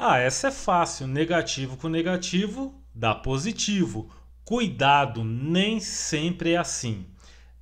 Ah, essa é fácil. Negativo com negativo dá positivo. Cuidado, nem sempre é assim.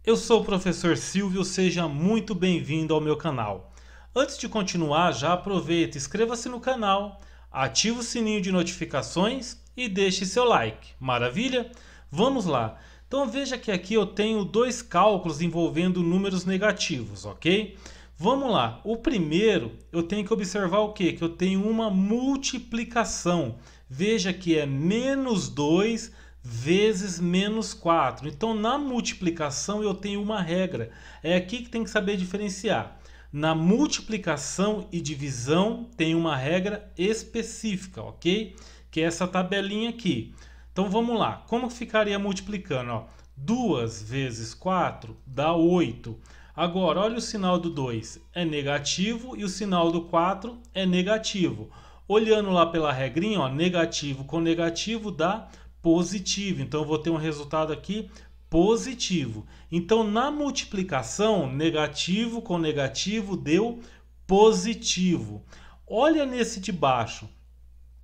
Eu sou o professor Silvio, seja muito bem-vindo ao meu canal. Antes de continuar, já aproveita, inscreva-se no canal, ative o sininho de notificações e deixe seu like. Maravilha? Vamos lá. Então veja que aqui eu tenho dois cálculos envolvendo números negativos, ok? Vamos lá. O primeiro, eu tenho que observar o quê? Que eu tenho uma multiplicação. Veja que é menos 2 vezes menos 4. Então, na multiplicação, eu tenho uma regra. É aqui que tem que saber diferenciar. Na multiplicação e divisão, tem uma regra específica, ok? Que é essa tabelinha aqui. Então, vamos lá. Como ficaria multiplicando? Ó, 2 vezes 4 dá 8. Agora, olha o sinal do 2 é negativo e o sinal do 4 é negativo. Olhando lá pela regrinha, ó, negativo com negativo dá positivo. Então, eu vou ter um resultado aqui positivo. Então, na multiplicação, negativo com negativo deu positivo. Olha nesse de baixo.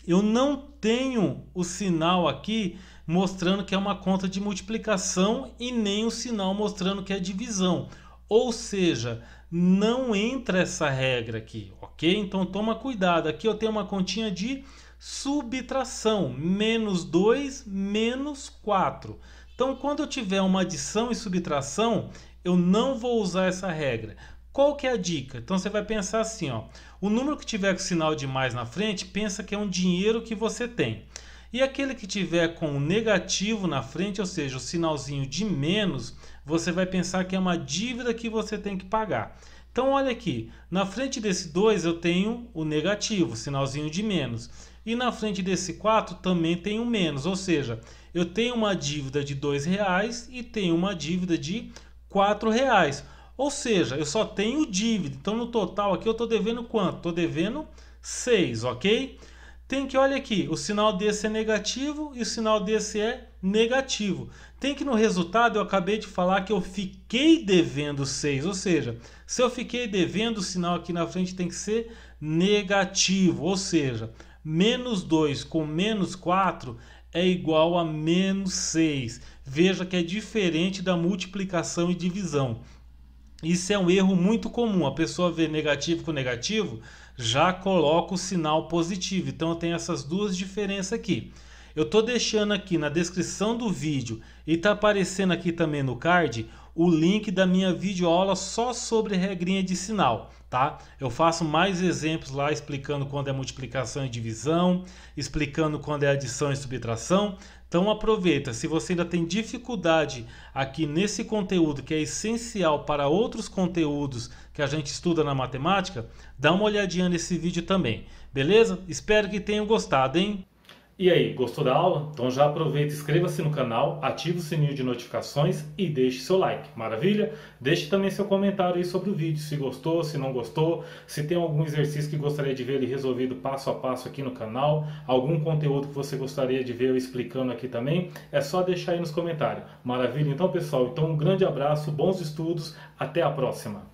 Eu não tenho o sinal aqui mostrando que é uma conta de multiplicação e nem o sinal mostrando que é divisão. Ou seja, não entra essa regra aqui, ok? Então toma cuidado. Aqui eu tenho uma continha de subtração, menos 2, menos 4. Então quando eu tiver uma adição e subtração, eu não vou usar essa regra. Qual que é a dica? Então você vai pensar assim, ó, o número que tiver com sinal de mais na frente, pensa que é um dinheiro que você tem. E aquele que tiver com negativo na frente, ou seja, o sinalzinho de menos, você vai pensar que é uma dívida que você tem que pagar. Então, olha aqui, na frente desse 2 eu tenho o negativo, sinalzinho de menos. E na frente desse 4 também tem o menos, ou seja, eu tenho uma dívida de R$ reais e tenho uma dívida de R$ reais. Ou seja, eu só tenho dívida. Então, no total aqui eu estou devendo quanto? Estou devendo 6, ok? Tem que, olha aqui, o sinal desse é negativo e o sinal desse é negativo. Tem que no resultado eu acabei de falar que eu fiquei devendo 6, ou seja, se eu fiquei devendo, o sinal aqui na frente tem que ser negativo, ou seja, menos 2 com menos 4 é igual a menos 6. Veja que é diferente da multiplicação e divisão. Isso é um erro muito comum. A pessoa vê negativo com negativo, já coloca o sinal positivo. Então tenho essas duas diferenças aqui. Eu estou deixando aqui na descrição do vídeo e está aparecendo aqui também no card o link da minha videoaula só sobre regrinha de sinal, tá? Eu faço mais exemplos lá explicando quando é multiplicação e divisão, explicando quando é adição e subtração. Então aproveita, se você ainda tem dificuldade aqui nesse conteúdo que é essencial para outros conteúdos que a gente estuda na matemática, dá uma olhadinha nesse vídeo também, beleza? Espero que tenham gostado, hein? E aí, gostou da aula? Então já aproveita, inscreva-se no canal, ative o sininho de notificações e deixe seu like. Maravilha? Deixe também seu comentário aí sobre o vídeo, se gostou, se não gostou, se tem algum exercício que gostaria de ver ele resolvido passo a passo aqui no canal, algum conteúdo que você gostaria de ver eu explicando aqui também, é só deixar aí nos comentários. Maravilha? Então, pessoal, então um grande abraço, bons estudos, até a próxima.